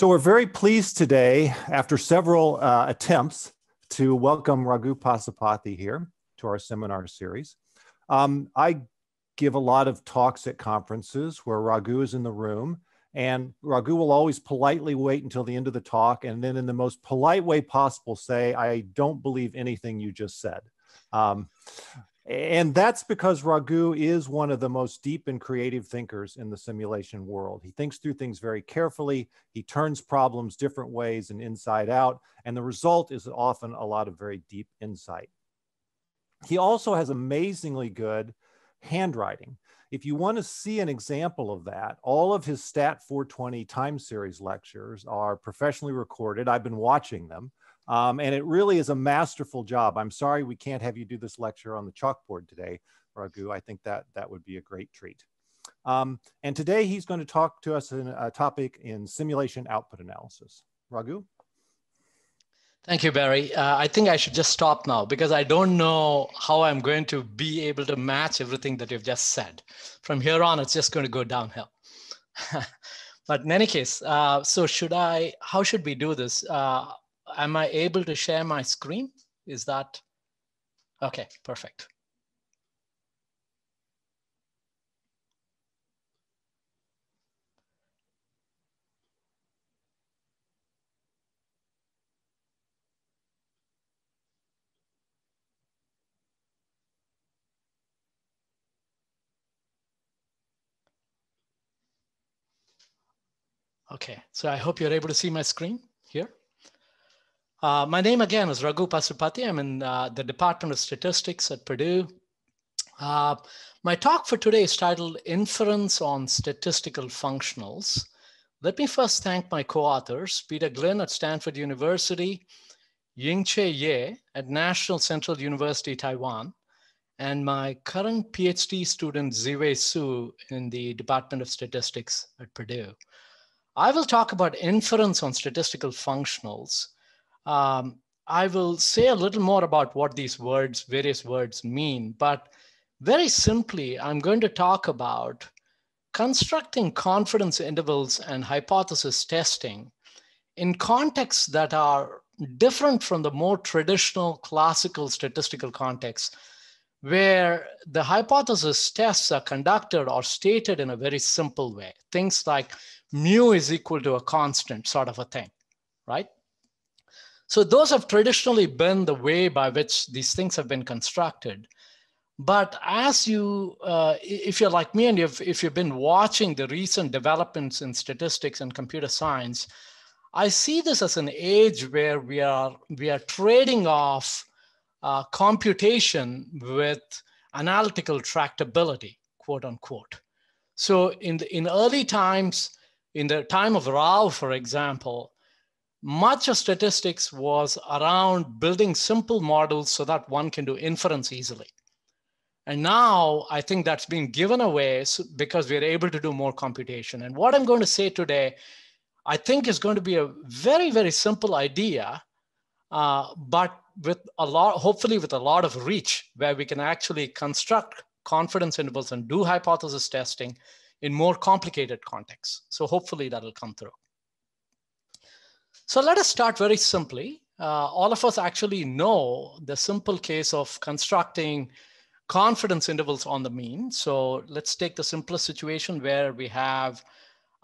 So we're very pleased today, after several uh, attempts, to welcome Raghu Pasupathy here to our seminar series. Um, I give a lot of talks at conferences where Raghu is in the room, and Raghu will always politely wait until the end of the talk, and then in the most polite way possible say, I don't believe anything you just said. Um, and that's because Raghu is one of the most deep and creative thinkers in the simulation world. He thinks through things very carefully. He turns problems different ways and inside out. And the result is often a lot of very deep insight. He also has amazingly good handwriting. If you want to see an example of that, all of his Stat 420 time series lectures are professionally recorded. I've been watching them. Um, and it really is a masterful job. I'm sorry we can't have you do this lecture on the chalkboard today, Raghu. I think that that would be a great treat. Um, and today he's going to talk to us in a topic in simulation output analysis. Raghu? Thank you, Barry. Uh, I think I should just stop now because I don't know how I'm going to be able to match everything that you've just said. From here on, it's just going to go downhill. but in any case, uh, so should I, how should we do this? Uh, am I able to share my screen? Is that, okay, perfect. Okay, so I hope you're able to see my screen. Uh, my name again is Raghu Pasupathy. I'm in uh, the Department of Statistics at Purdue. Uh, my talk for today is titled Inference on Statistical Functionals. Let me first thank my co-authors, Peter Glynn at Stanford University, Yingchieh Yeh at National Central University, Taiwan, and my current PhD student, Ziwei Su in the Department of Statistics at Purdue. I will talk about inference on statistical functionals, um, I will say a little more about what these words, various words mean, but very simply, I'm going to talk about constructing confidence intervals and hypothesis testing in contexts that are different from the more traditional classical statistical context where the hypothesis tests are conducted or stated in a very simple way. Things like mu is equal to a constant sort of a thing, right? So those have traditionally been the way by which these things have been constructed. But as you, uh, if you're like me and you've, if you've been watching the recent developments in statistics and computer science, I see this as an age where we are, we are trading off uh, computation with analytical tractability, quote unquote. So in, the, in early times, in the time of Rao, for example, much of statistics was around building simple models so that one can do inference easily. And now I think that's being given away because we're able to do more computation. And what I'm going to say today, I think is going to be a very, very simple idea, uh, but with a lot, hopefully with a lot of reach where we can actually construct confidence intervals and do hypothesis testing in more complicated contexts. So hopefully that'll come through. So let us start very simply. Uh, all of us actually know the simple case of constructing confidence intervals on the mean. So let's take the simplest situation where we have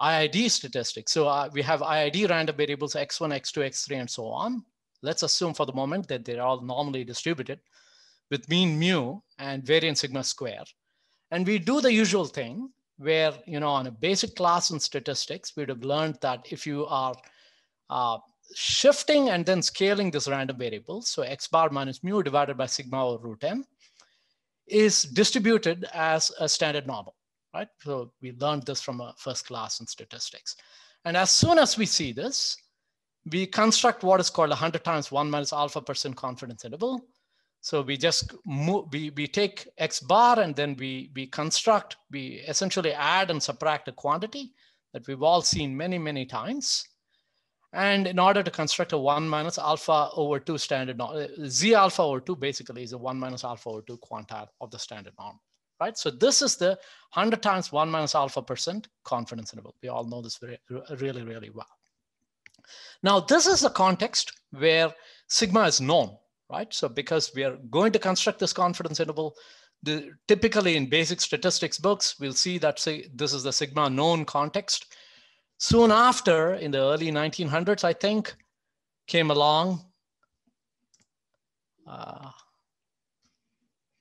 IID statistics. So uh, we have IID random variables x1, x2, x3, and so on. Let's assume for the moment that they're all normally distributed with mean mu and variance sigma square. And we do the usual thing where, you know, on a basic class in statistics, we'd have learned that if you are uh, shifting and then scaling this random variable, so x bar minus mu divided by sigma over root n, is distributed as a standard normal, right? So we learned this from a first class in statistics. And as soon as we see this, we construct what is called a 100 times 1 minus alpha percent confidence interval. So we just move, we, we take x bar and then we, we construct, we essentially add and subtract a quantity that we've all seen many, many times. And in order to construct a one minus alpha over two standard norm, uh, Z alpha over two basically is a one minus alpha over two quantile of the standard norm, right? So this is the 100 times one minus alpha percent confidence interval. We all know this very, really, really well. Now, this is the context where sigma is known, right? So because we are going to construct this confidence interval, the, typically in basic statistics books, we'll see that say, this is the sigma known context. Soon after, in the early 1900s, I think, came along. Uh,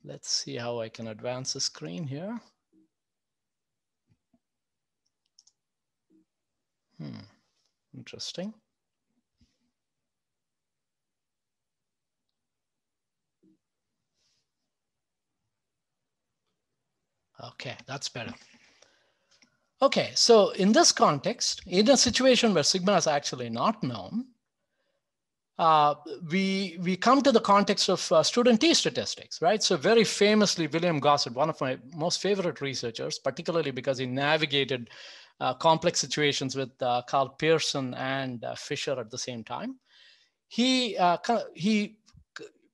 let's see how I can advance the screen here. Hmm, interesting. Okay, that's better. Okay, so in this context, in a situation where sigma is actually not known, uh, we, we come to the context of uh, student t statistics, right? So very famously, William Gosset, one of my most favorite researchers, particularly because he navigated uh, complex situations with uh, Karl Pearson and uh, Fisher at the same time. He, uh, he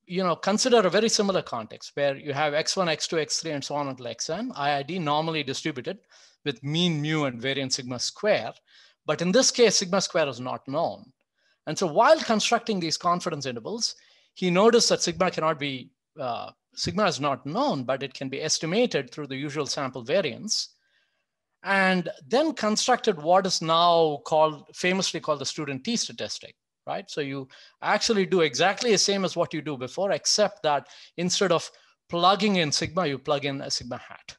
you know, consider a very similar context where you have x1, x2, x3, and so on until xn, IID normally distributed with mean mu and variance sigma square. But in this case, sigma square is not known. And so while constructing these confidence intervals, he noticed that sigma cannot be, uh, sigma is not known, but it can be estimated through the usual sample variance. And then constructed what is now called, famously called the student t statistic right? So you actually do exactly the same as what you do before, except that instead of plugging in sigma, you plug in a sigma hat,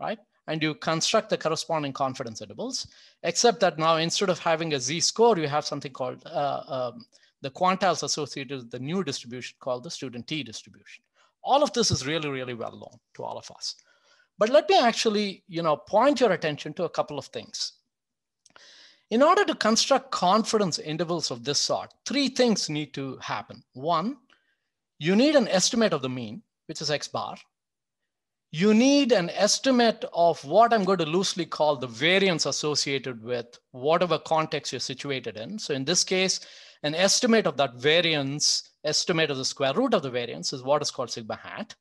right? And you construct the corresponding confidence intervals, except that now instead of having a z-score, you have something called uh, um, the quantiles associated with the new distribution called the student t distribution. All of this is really, really well known to all of us. But let me actually, you know, point your attention to a couple of things. In order to construct confidence intervals of this sort, three things need to happen. One, you need an estimate of the mean, which is X bar. You need an estimate of what I'm going to loosely call the variance associated with whatever context you're situated in. So in this case, an estimate of that variance, estimate of the square root of the variance is what is called sigma hat.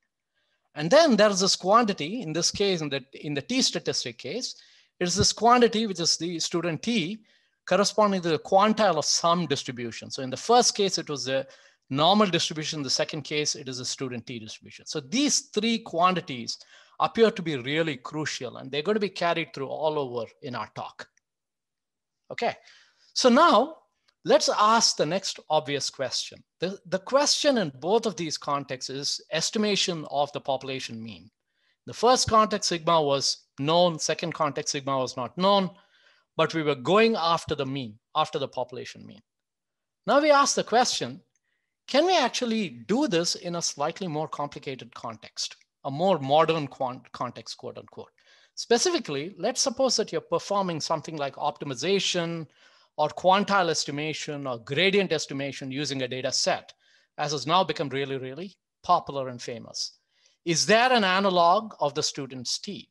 And then there's this quantity, in this case, in the, in the t statistic case, it's this quantity, which is the student t, corresponding to the quantile of some distribution. So in the first case, it was a normal distribution. The second case, it is a student t distribution. So these three quantities appear to be really crucial, and they're going to be carried through all over in our talk. Okay, so now let's ask the next obvious question. The, the question in both of these contexts is estimation of the population mean. The first context sigma was known, second context sigma was not known, but we were going after the mean, after the population mean. Now we ask the question, can we actually do this in a slightly more complicated context, a more modern context, quote unquote? Specifically, let's suppose that you're performing something like optimization or quantile estimation or gradient estimation using a data set, as has now become really, really popular and famous. Is there an analog of the student's T?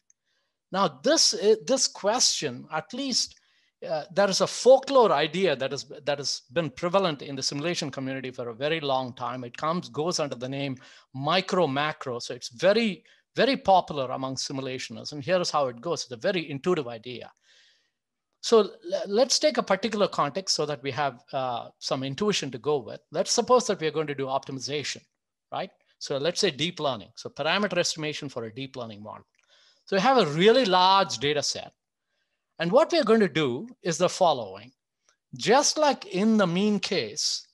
Now, this, this question, at least uh, there is a folklore idea that, is, that has been prevalent in the simulation community for a very long time. It comes, goes under the name micro macro. So it's very, very popular among simulationists. And here's how it goes. It's a very intuitive idea. So let's take a particular context so that we have uh, some intuition to go with. Let's suppose that we're going to do optimization, right? So let's say deep learning. So parameter estimation for a deep learning model. So we have a really large data set. And what we're going to do is the following. Just like in the mean case,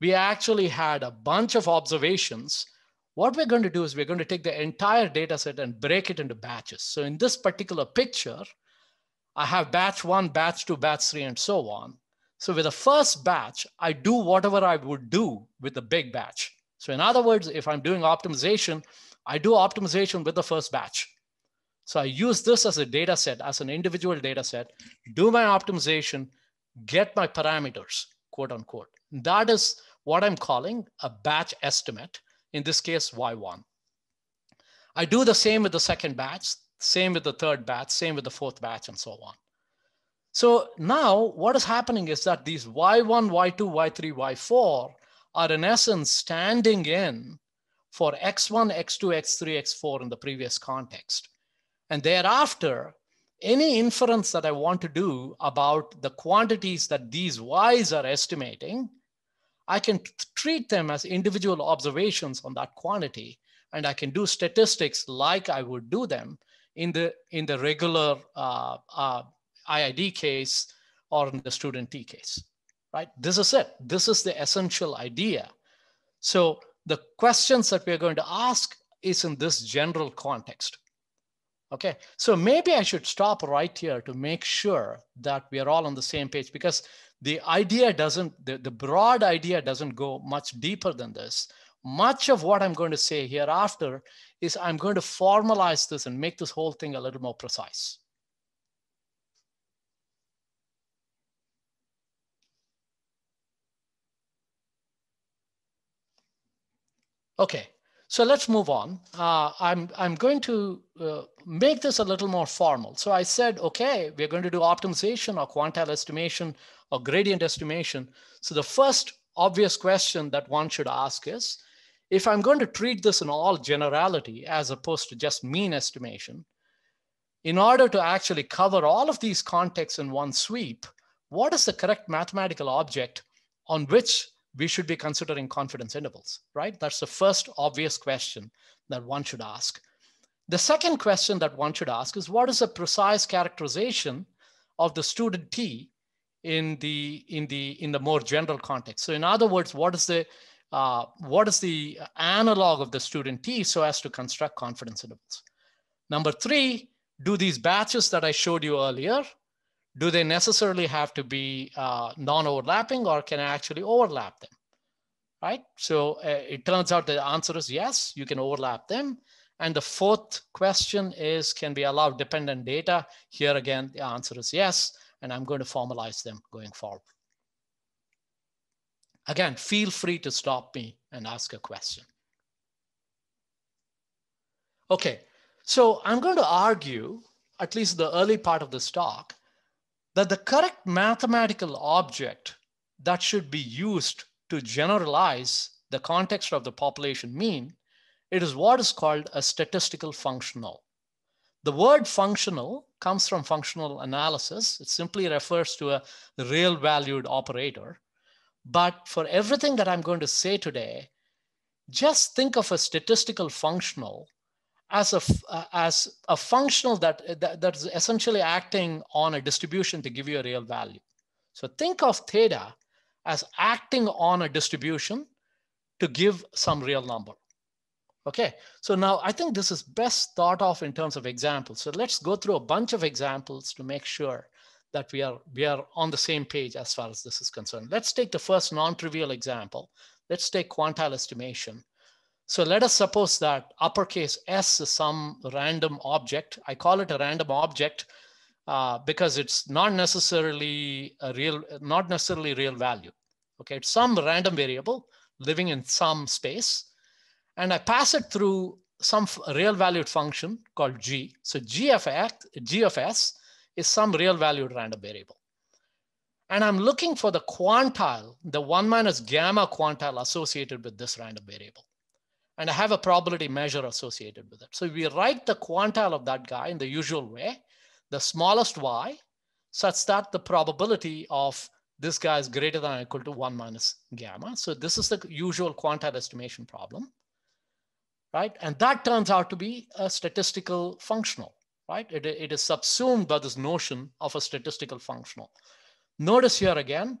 we actually had a bunch of observations. What we're going to do is we're going to take the entire data set and break it into batches. So in this particular picture, I have batch one, batch two, batch three, and so on. So with the first batch, I do whatever I would do with the big batch. So in other words, if I'm doing optimization, I do optimization with the first batch. So I use this as a data set, as an individual data set, do my optimization, get my parameters, quote unquote. That is what I'm calling a batch estimate, in this case, Y1. I do the same with the second batch, same with the third batch, same with the fourth batch, and so on. So now what is happening is that these Y1, Y2, Y3, Y4 are in essence standing in for X1, X2, X3, X4 in the previous context. And thereafter, any inference that I want to do about the quantities that these Ys are estimating, I can treat them as individual observations on that quantity. And I can do statistics like I would do them in the, in the regular uh, uh, IID case or in the student T case, right? This is it. This is the essential idea. So the questions that we're going to ask is in this general context. Okay, so maybe I should stop right here to make sure that we are all on the same page because the idea doesn't, the, the broad idea doesn't go much deeper than this. Much of what I'm going to say hereafter is I'm going to formalize this and make this whole thing a little more precise. Okay, so let's move on. Uh, I'm, I'm going to uh, make this a little more formal. So I said, okay, we're going to do optimization or quantile estimation or gradient estimation. So the first obvious question that one should ask is, if I'm going to treat this in all generality as opposed to just mean estimation, in order to actually cover all of these contexts in one sweep, what is the correct mathematical object on which we should be considering confidence intervals, right? That's the first obvious question that one should ask. The second question that one should ask is what is a precise characterization of the student T in the in the in the more general context? So in other words, what is the uh, what is the analog of the student T so as to construct confidence intervals? Number three, do these batches that I showed you earlier do they necessarily have to be uh, non-overlapping or can I actually overlap them? Right. So uh, it turns out the answer is yes, you can overlap them. And the fourth question is, can we allow dependent data? Here again, the answer is yes, and I'm going to formalize them going forward. Again, feel free to stop me and ask a question. Okay, so I'm going to argue, at least the early part of this talk, that the correct mathematical object that should be used to generalize the context of the population mean, it is what is called a statistical functional. The word functional comes from functional analysis. It simply refers to a real valued operator. But for everything that I'm going to say today, just think of a statistical functional as a, uh, as a functional that, that, that is essentially acting on a distribution to give you a real value. So think of theta as acting on a distribution to give some real number. Okay, so now I think this is best thought of in terms of examples. So let's go through a bunch of examples to make sure that we are, we are on the same page as far as this is concerned. Let's take the first non-trivial example. Let's take quantile estimation. So let us suppose that uppercase S is some random object. I call it a random object uh, because it's not necessarily a real, not necessarily real value. Okay, it's some random variable living in some space. And I pass it through some real valued function called G. So G of, X, G of S is some real valued random variable. And I'm looking for the quantile, the one minus gamma quantile associated with this random variable and I have a probability measure associated with it. So we write the quantile of that guy in the usual way, the smallest y, such that the probability of this guy is greater than or equal to one minus gamma. So this is the usual quantile estimation problem, right? And that turns out to be a statistical functional, right? It, it is subsumed by this notion of a statistical functional. Notice here again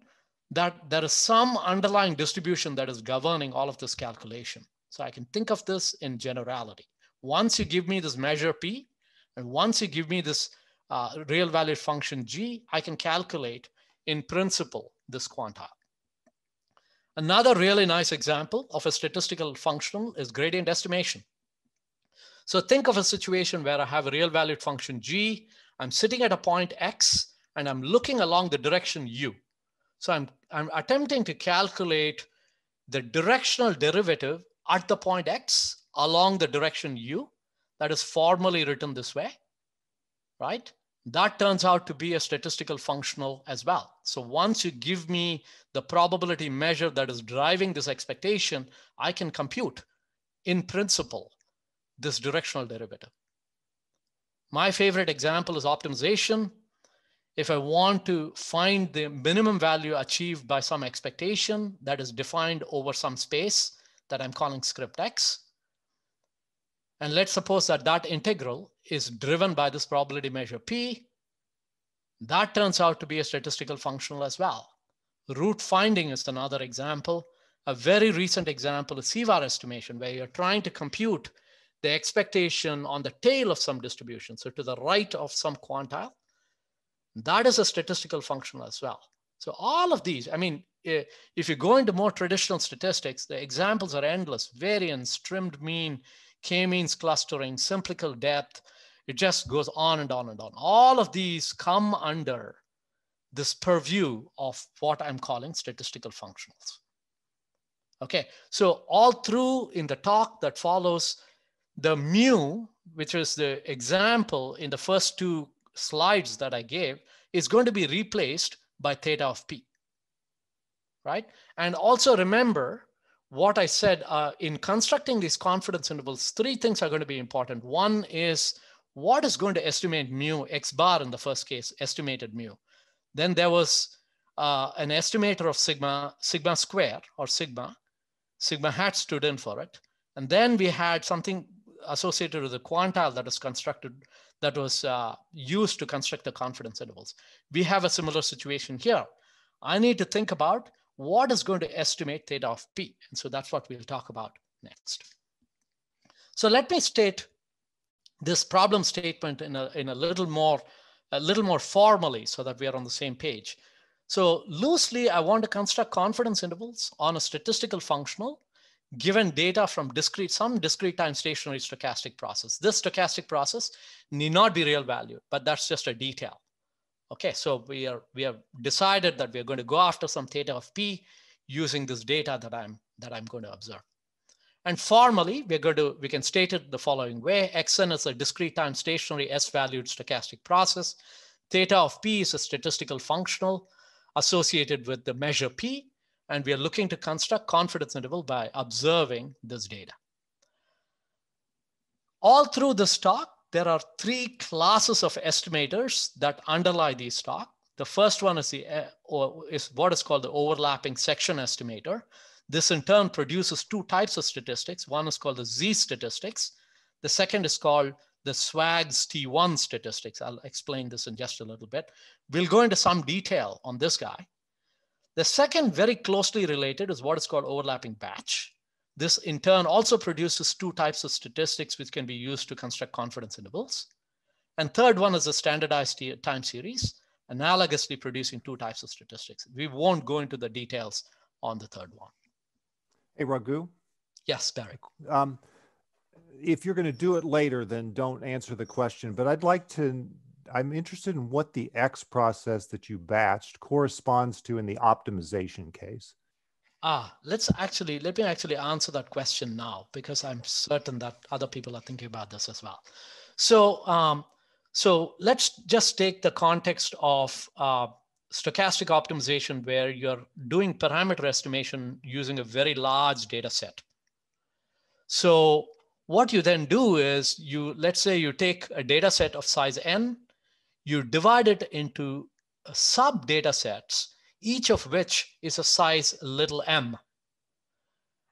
that there is some underlying distribution that is governing all of this calculation. So I can think of this in generality. Once you give me this measure P, and once you give me this uh, real valued function G, I can calculate in principle this quantile. Another really nice example of a statistical functional is gradient estimation. So think of a situation where I have a real valued function G, I'm sitting at a point X, and I'm looking along the direction U. So I'm, I'm attempting to calculate the directional derivative at the point X along the direction U that is formally written this way, right? That turns out to be a statistical functional as well. So once you give me the probability measure that is driving this expectation, I can compute in principle this directional derivative. My favorite example is optimization. If I want to find the minimum value achieved by some expectation that is defined over some space that I'm calling script X, and let's suppose that that integral is driven by this probability measure P, that turns out to be a statistical functional as well. Root finding is another example. A very recent example is CVAR estimation, where you're trying to compute the expectation on the tail of some distribution, so to the right of some quantile. That is a statistical functional as well. So all of these, I mean, if you go into more traditional statistics, the examples are endless. Variance, trimmed mean, k-means clustering, simplical depth. It just goes on and on and on. All of these come under this purview of what I'm calling statistical functionals. Okay, so all through in the talk that follows, the mu, which is the example in the first two slides that I gave, is going to be replaced by theta of p, right? And also remember what I said uh, in constructing these confidence intervals, three things are going to be important. One is what is going to estimate mu, x bar in the first case, estimated mu. Then there was uh, an estimator of sigma, sigma square or sigma. Sigma hat stood in for it. And then we had something associated with the quantile that was constructed, that was uh, used to construct the confidence intervals. We have a similar situation here. I need to think about what is going to estimate theta of p. And so that's what we'll talk about next. So let me state this problem statement in a, in a little more a little more formally so that we are on the same page. So loosely, I want to construct confidence intervals on a statistical functional given data from discrete, some discrete time stationary stochastic process. This stochastic process need not be real valued, but that's just a detail. Okay, so we are we have decided that we are going to go after some theta of p using this data that I'm that I'm going to observe. And formally, we're going to we can state it the following way: xn is a discrete time stationary s-valued stochastic process. Theta of p is a statistical functional associated with the measure p, and we are looking to construct confidence interval by observing this data. All through this talk, there are three classes of estimators that underlie these talk. The first one is, the, uh, is what is called the overlapping section estimator. This in turn produces two types of statistics. One is called the Z statistics. The second is called the SWAGS T1 statistics. I'll explain this in just a little bit. We'll go into some detail on this guy. The second very closely related is what is called overlapping batch. This in turn also produces two types of statistics which can be used to construct confidence intervals. And third one is a standardized time series, analogously producing two types of statistics. We won't go into the details on the third one. Hey, Raghu? Yes, Barry. Um, if you're going to do it later, then don't answer the question, but I'd like to I'm interested in what the X process that you batched corresponds to in the optimization case. Ah, let's actually, let me actually answer that question now because I'm certain that other people are thinking about this as well. So, um, so let's just take the context of uh, stochastic optimization where you're doing parameter estimation using a very large data set. So what you then do is you, let's say you take a data set of size n you divide it into uh, sub data sets, each of which is a size little m.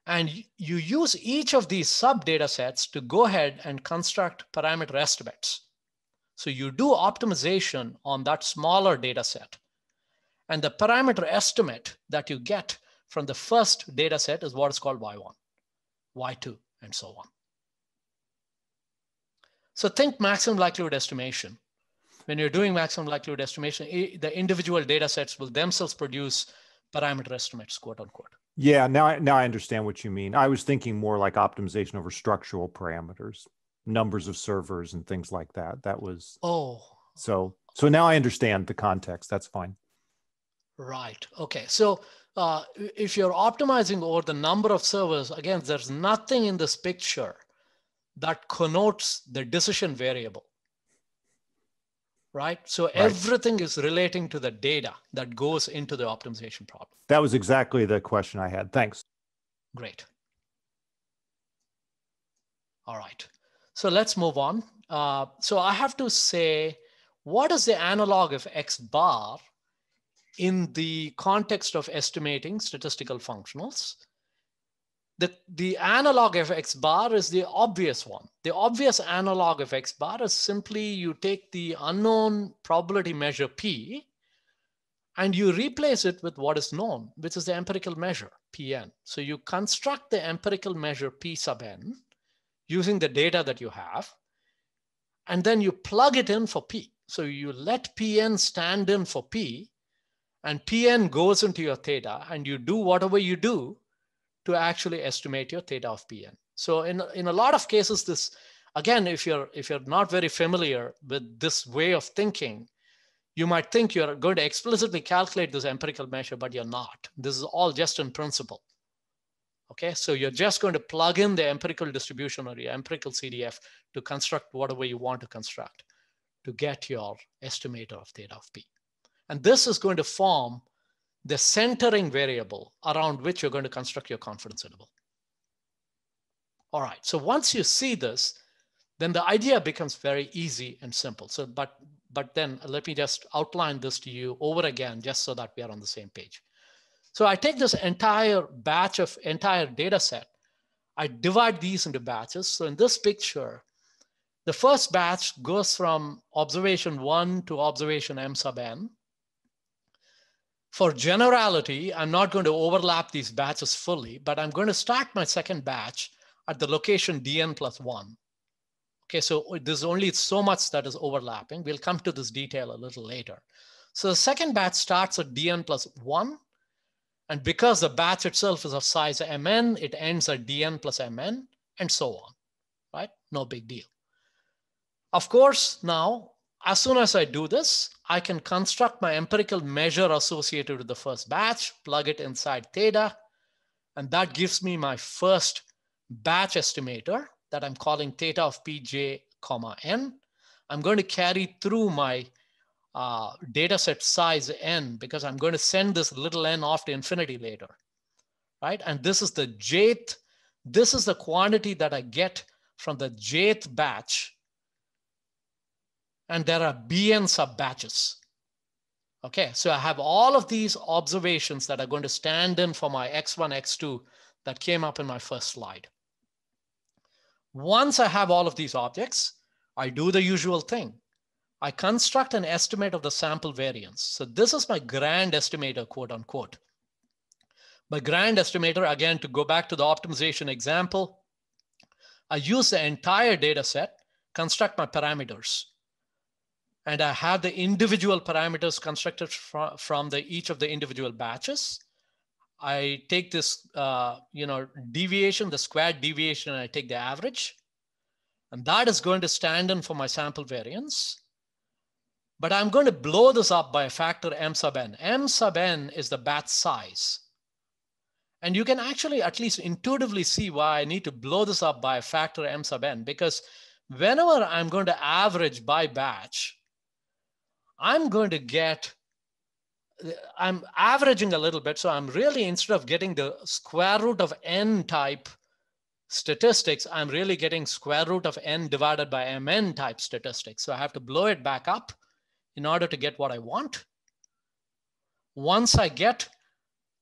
And you use each of these sub data sets to go ahead and construct parameter estimates. So you do optimization on that smaller data set. And the parameter estimate that you get from the first data set is what is called Y1, Y2, and so on. So think maximum likelihood estimation when you're doing maximum likelihood estimation, the individual data sets will themselves produce parameter estimates, quote unquote. Yeah, now I, now I understand what you mean. I was thinking more like optimization over structural parameters, numbers of servers and things like that. That was oh. So so now I understand the context. That's fine. Right. Okay. So uh, if you're optimizing over the number of servers, again, there's nothing in this picture that connotes the decision variable right? So right. everything is relating to the data that goes into the optimization problem. That was exactly the question I had. Thanks. Great. All right. So let's move on. uh, so I have to say, what is the analog of X bar in the context of estimating statistical functionals? The, the analog of X bar is the obvious one. The obvious analog of X bar is simply you take the unknown probability measure P and you replace it with what is known, which is the empirical measure, Pn. So you construct the empirical measure P sub n using the data that you have, and then you plug it in for P. So you let Pn stand in for P, and Pn goes into your theta, and you do whatever you do to actually estimate your theta of Pn. So in, in a lot of cases, this, again, if you're, if you're not very familiar with this way of thinking, you might think you're going to explicitly calculate this empirical measure, but you're not. This is all just in principle. Okay, so you're just going to plug in the empirical distribution or your empirical CDF to construct whatever you want to construct to get your estimator of theta of P. And this is going to form the centering variable around which you're going to construct your confidence interval. All right, so once you see this, then the idea becomes very easy and simple. So, but but then let me just outline this to you over again, just so that we are on the same page. So I take this entire batch of entire data set, I divide these into batches. So in this picture, the first batch goes from observation one to observation m sub n. For generality, I'm not going to overlap these batches fully, but I'm going to start my second batch at the location dn plus one. Okay, so there's only so much that is overlapping. We'll come to this detail a little later. So the second batch starts at dn plus one. And because the batch itself is of size mn, it ends at dn plus mn and so on, right? No big deal. Of course, now, as soon as I do this, I can construct my empirical measure associated with the first batch, plug it inside theta, and that gives me my first batch estimator that I'm calling theta of pj comma n. I'm going to carry through my uh, data set size n because I'm going to send this little n off to infinity later, right? And this is the jth, this is the quantity that I get from the jth batch. And there are bn sub batches. Okay, so I have all of these observations that are going to stand in for my x1, x2 that came up in my first slide. Once I have all of these objects, I do the usual thing. I construct an estimate of the sample variance. So this is my grand estimator, quote unquote. My grand estimator, again, to go back to the optimization example, I use the entire data set, construct my parameters. And I have the individual parameters constructed from, from the, each of the individual batches. I take this, uh, you know, deviation, the squared deviation, and I take the average. And that is going to stand in for my sample variance. But I'm going to blow this up by a factor m sub n. m sub n is the batch size. And you can actually at least intuitively see why I need to blow this up by a factor m sub n, because whenever I'm going to average by batch, I'm going to get I'm averaging a little bit. So I'm really, instead of getting the square root of n type statistics, I'm really getting square root of n divided by mn type statistics. So I have to blow it back up in order to get what I want. Once I get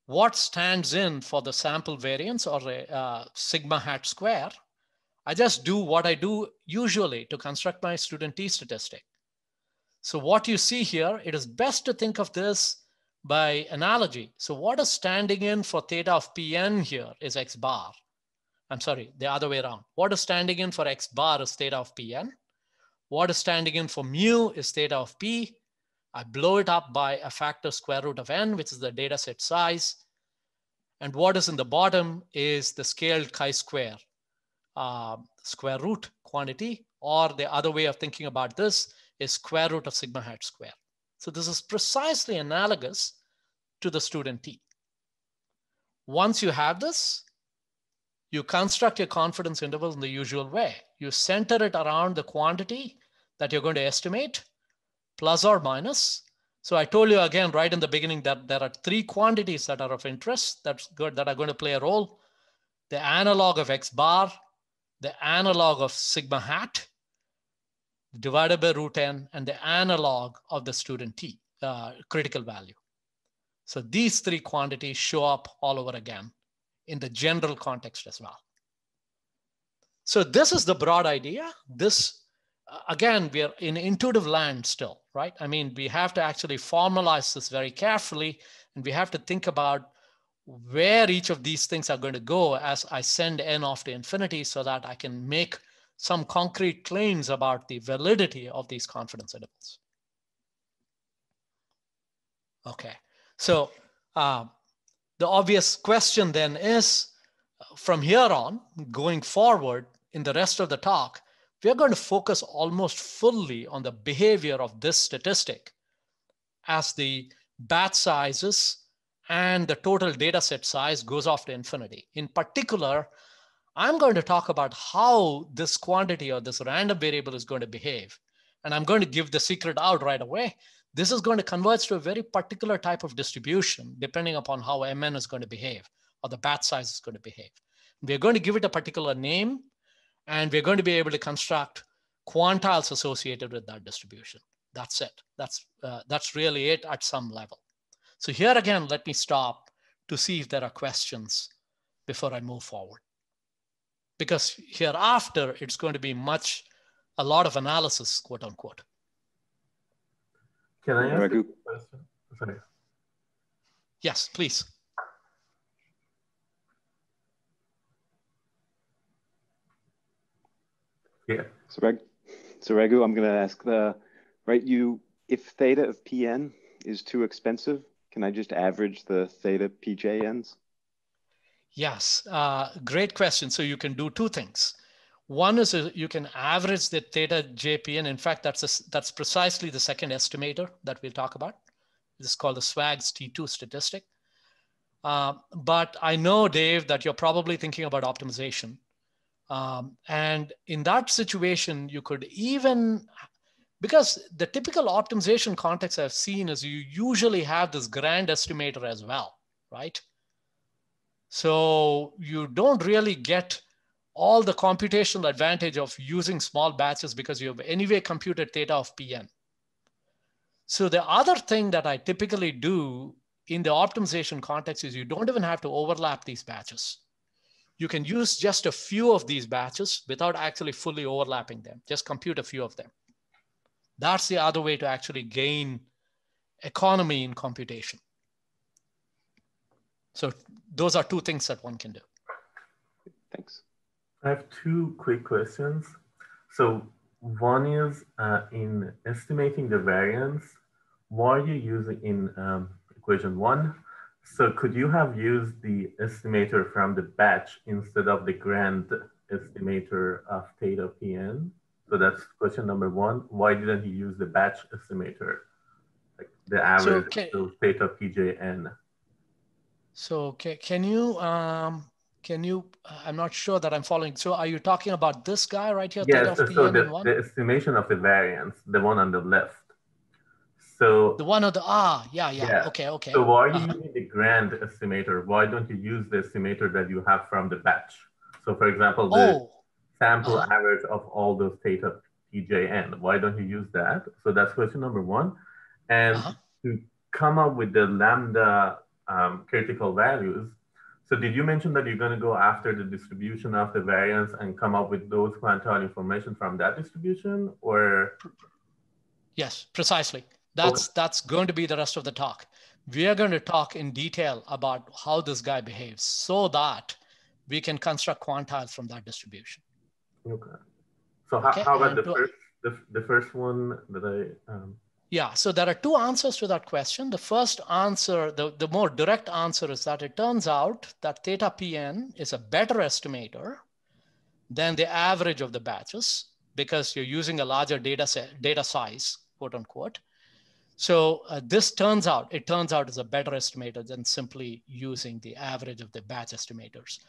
what stands in for the sample variance or a uh, sigma hat square, I just do what I do usually to construct my student t statistic. So what you see here, it is best to think of this by analogy. So what is standing in for theta of Pn here is x bar. I'm sorry, the other way around. What is standing in for x bar is theta of Pn. What is standing in for mu is theta of P. I blow it up by a factor square root of n, which is the data set size. And what is in the bottom is the scaled chi-square uh, square root quantity, or the other way of thinking about this is square root of sigma hat square. So this is precisely analogous to the student T. Once you have this, you construct your confidence interval in the usual way. You center it around the quantity that you're going to estimate, plus or minus. So I told you again right in the beginning that there are three quantities that are of interest that's good, that are going to play a role. The analog of X bar, the analog of sigma hat, divided by root n and the analog of the student t, uh, critical value. So these three quantities show up all over again in the general context as well. So this is the broad idea. This, uh, again, we are in intuitive land still, right? I mean, we have to actually formalize this very carefully and we have to think about where each of these things are going to go as I send n off to infinity so that I can make some concrete claims about the validity of these confidence intervals. Okay, so uh, the obvious question then is, from here on, going forward in the rest of the talk, we are going to focus almost fully on the behavior of this statistic as the batch sizes and the total data set size goes off to infinity. In particular, I'm going to talk about how this quantity or this random variable is going to behave. And I'm going to give the secret out right away. This is going to converge to a very particular type of distribution, depending upon how MN is going to behave or the batch size is going to behave. We're going to give it a particular name, and we're going to be able to construct quantiles associated with that distribution. That's it. That's, uh, that's really it at some level. So here again, let me stop to see if there are questions before I move forward. Because hereafter, it's going to be much, a lot of analysis, quote unquote. Can I ask a question? Sorry. Yes, please. Yeah. So, Rag, so Raghu, I'm going to ask the right. You, if theta of Pn is too expensive, can I just average the theta PJNs? Yes, uh, great question. So you can do two things. One is a, you can average the theta JPN. In fact, that's a, that's precisely the second estimator that we'll talk about. This is called the SWAGS T2 statistic. Uh, but I know, Dave, that you're probably thinking about optimization. Um, and in that situation, you could even, because the typical optimization context I've seen is you usually have this grand estimator as well, right? So you don't really get all the computational advantage of using small batches because you have anyway computed theta of Pn. So the other thing that I typically do in the optimization context is you don't even have to overlap these batches you can use just a few of these batches without actually fully overlapping them. Just compute a few of them. That's the other way to actually gain economy in computation. So those are two things that one can do. Thanks. I have two quick questions. So one is uh, in estimating the variance, what are you using in um, equation one? So could you have used the estimator from the batch instead of the grand estimator of theta pn? So that's question number one. Why didn't you use the batch estimator, like the average so, so theta pjn? So can, can you um, can you? I'm not sure that I'm following. So are you talking about this guy right here? Yes. So, so the, the estimation of the variance, the one on the left. So the one of the ah yeah yeah, yeah. okay okay. So why are you uh-huh. using the grand estimator? Why don't you use the estimator that you have from the batch? So for example, the oh. sample uh-huh. average of all those theta PJN. Why don't you use that? So that's question number one. And uh-huh. to come up with the lambda um, critical values. So did you mention that you're going to go after the distribution of the variance and come up with those quantile information from that distribution or? Yes, precisely. That's okay. that's going to be the rest of the talk. We are going to talk in detail about how this guy behaves so that we can construct quantiles from that distribution. Okay. So how, okay. how about the first, the, the first one that I, um... yeah, so there are two answers to that question. The first answer, the, the more direct answer is that it turns out that theta PN is a better estimator than the average of the batches because you're using a larger data set, data size, quote unquote. So uh, this turns out, it turns out is a better estimator than simply using the average of the batch estimators.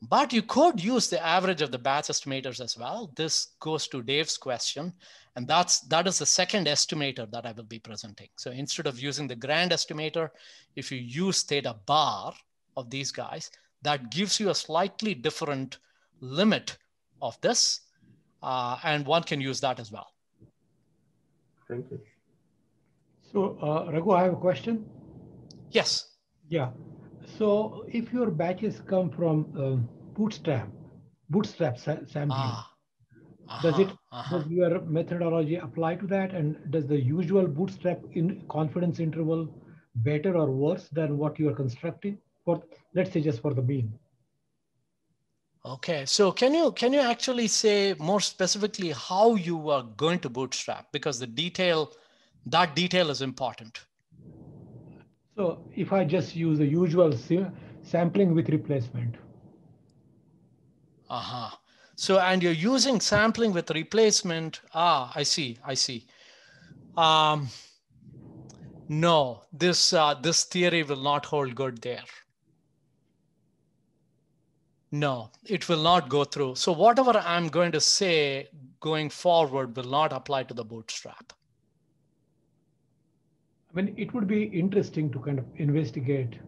But you could use the average of the batch estimators as well. This goes to Dave's question, and that's that is the second estimator that I will be presenting. So instead of using the grand estimator, if you use theta bar of these guys, that gives you a slightly different limit of this, uh, and one can use that as well. Thank you. So, uh, Raghu, I have a question. Yes. Yeah. So, if your batches come from um, Bootstrap, Bootstrap sa sampling, Ah. does it Uh-huh, uh-huh. does your methodology apply to that? And does the usual Bootstrap in confidence interval better or worse than what you are constructing for, let's say, just for the mean? Okay, so can you can you actually say more specifically how you are going to bootstrap? Because the detail, that detail is important. So, if I just use the usual sampling with replacement, Uh-huh. So and you're using sampling with replacement. Ah, I see, I see. Um, no, this uh, this theory will not hold good there. No, it will not go through. So whatever I'm going to say going forward will not apply to the bootstrap. I mean, it would be interesting to kind of investigate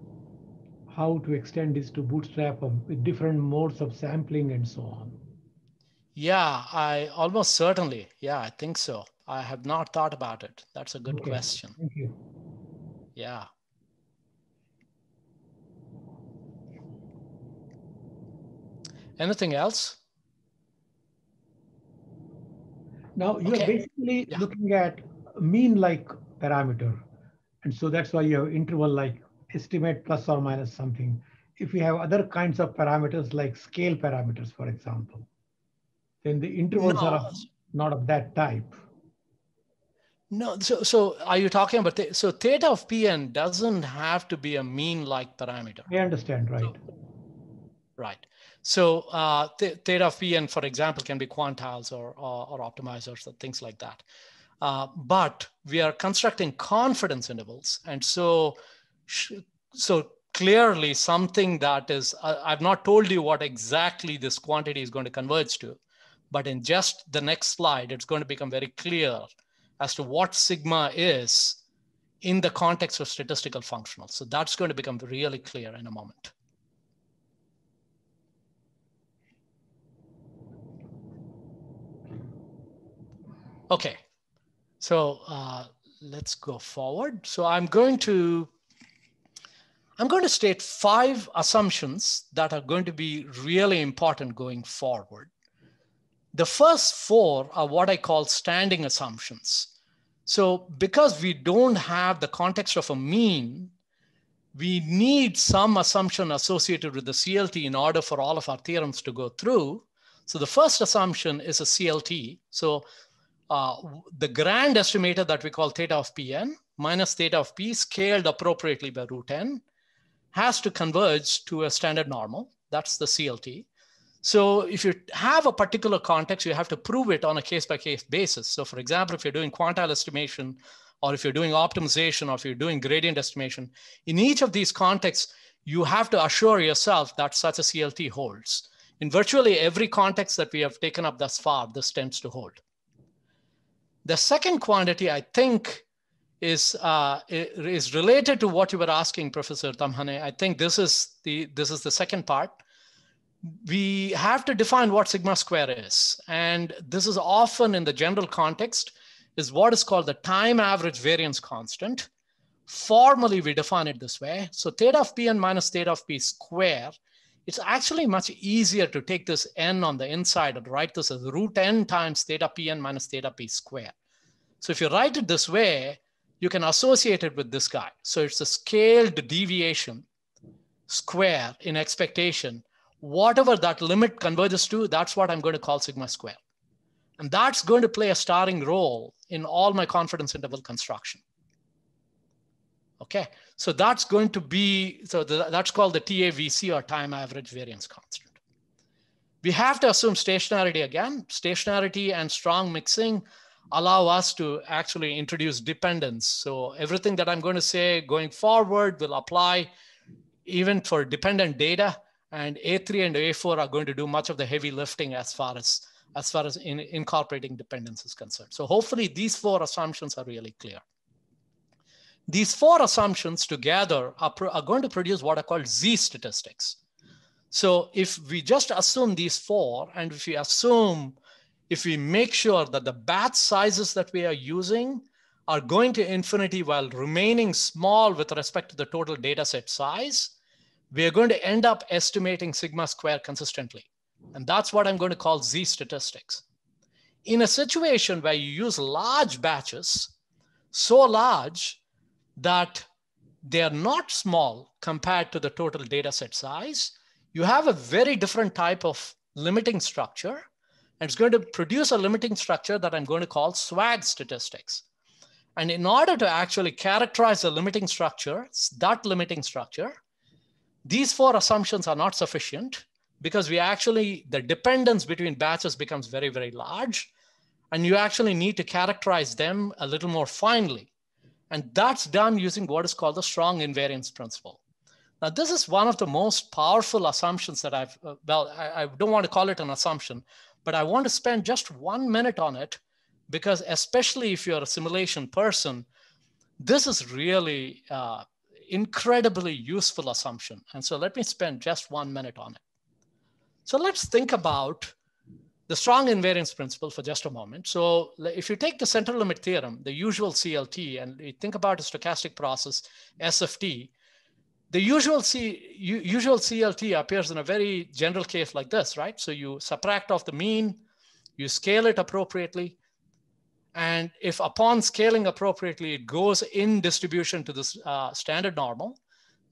how to extend this to Bootstrap with different modes of sampling and so on. Yeah, I almost certainly. Yeah, I think so. I have not thought about it. That's a good Okay. question. Thank you. Yeah. Anything else? Now you're Okay. basically Yeah. looking at mean-like parameter. And so that's why you have interval like estimate plus or minus something. If you have other kinds of parameters like scale parameters, for example, then the intervals are of- not of that type. No, so so are you talking about th- so theta of Pn doesn't have to be a mean like parameter, I understand, right? right? So uh, th- theta of Pn, for example, can be quantiles or or, or optimizers or things like that. Uh, but we are constructing confidence intervals, and so so clearly something that is uh, I've not told you what exactly this quantity is going to converge to, but in just the next slide, it's going to become very clear as to what sigma is in the context of statistical functionals. So that's going to become really clear in a moment. Okay, so uh, let's go forward. So I'm going to I'm going to state five assumptions that are going to be really important going forward. The first four are what I call standing assumptions. So because we don't have the context of a mean, we need some assumption associated with the CLT in order for all of our theorems to go through. So the first assumption is a CLT. So uh, the grand estimator that we call theta of Pn minus theta of P scaled appropriately by root n has to converge to a standard normal. That's the CLT. So if you have a particular context, you have to prove it on a case by case basis. So for example, if you're doing quantile estimation, or if you're doing optimization, or if you're doing gradient estimation, in each of these contexts, you have to assure yourself that such a CLT holds. In virtually every context that we have taken up thus far, this tends to hold. The second quantity, I think, is uh, is related to what you were asking, Professor Tamhane. I think this is the this is the second part. We have to define what sigma square is, and this is often in the general context is what is called the time average variance constant. Formally, we define it this way. So theta of Pn minus theta of P square. It's actually much easier to take this n on the inside and write this as root n times theta Pn minus theta P square. So if you write it this way, you can associate it with this guy. So it's a scaled deviation square in expectation. Whatever that limit converges to, that's what I'm going to call sigma square. And that's going to play a starring role in all my confidence interval construction. Okay, so that's going to be, so the, that's called the TAVC or time average variance constant. We have to assume stationarity again. Stationarity and strong mixing allow us to actually introduce dependence. So everything that I'm going to say going forward will apply even for dependent data and A3 and A4 are going to do much of the heavy lifting as far as as far as in, incorporating dependence is concerned. So hopefully these four assumptions are really clear. These four assumptions together are, are going to produce what are called Z statistics. So if we just assume these four, and if we assume, if we make sure that the batch sizes that we are using are going to infinity while remaining small with respect to the total data set size, we are going to end up estimating sigma square consistently. And that's what I'm going to call Z statistics. In a situation where you use large batches, so large that they are not small compared to the total data set size, you have a very different type of limiting structure. And it's going to produce a limiting structure that I'm going to call swag statistics. And in order to actually characterize the limiting structure, that limiting structure, these four assumptions are not sufficient because we actually, the dependence between batches becomes very, very large. And you actually need to characterize them a little more finely. And that's done using what is called the strong invariance principle. Now, this is one of the most powerful assumptions that I've, uh, well, I, I don't want to call it an assumption, but I want to spend just one minute on it because especially if you're a simulation person, this is really uh, incredibly useful assumption. And so let me spend just one minute on it. So let's think about the strong invariance principle for just a moment. So if you take the central limit theorem, the usual CLT, and you think about a stochastic process, SFT, the usual, C, usual CLT appears in a very general case like this, right? So you subtract off the mean, you scale it appropriately, and if upon scaling appropriately, it goes in distribution to this uh, standard normal,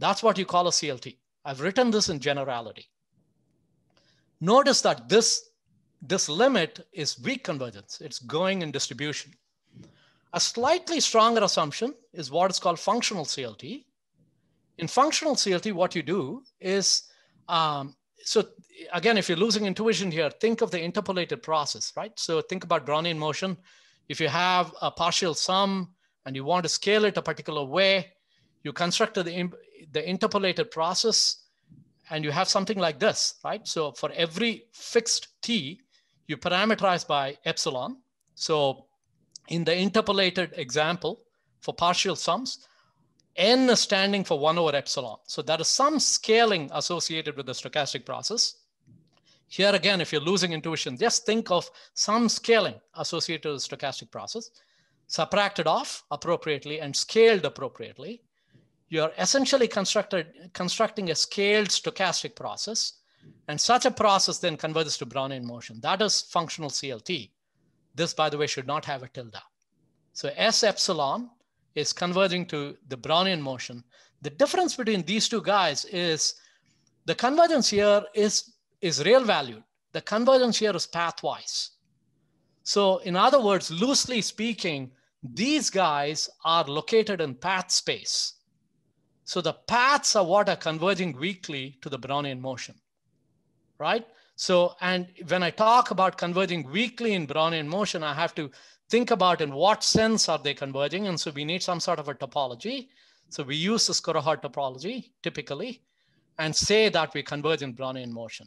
that's what you call a CLT. I've written this in generality. Notice that this, this limit is weak convergence. It's going in distribution. A slightly stronger assumption is what is called functional CLT. In functional CLT, what you do is, um, so again, if you're losing intuition here, think of the interpolated process, right? So think about Brownian motion if you have a partial sum and you want to scale it a particular way, you construct the, the interpolated process and you have something like this, right? So for every fixed t, you parameterize by epsilon. So in the interpolated example for partial sums, n is standing for one over epsilon. So there is some scaling associated with the stochastic process. Here again, if you're losing intuition, just think of some scaling associated with the stochastic process, subtracted off appropriately and scaled appropriately. You're essentially constructed, constructing a scaled stochastic process. And such a process then converges to Brownian motion. That is functional CLT. This, by the way, should not have a tilde. So S epsilon is converging to the Brownian motion. The difference between these two guys is the convergence here is is real valued. The convergence here is pathwise. So in other words, loosely speaking, these guys are located in path space. So the paths are what are converging weakly to the Brownian motion, right? So, and when I talk about converging weakly in Brownian motion, I have to think about in what sense are they converging? And so we need some sort of a topology. So we use the Skorohod topology typically and say that we converge in Brownian motion.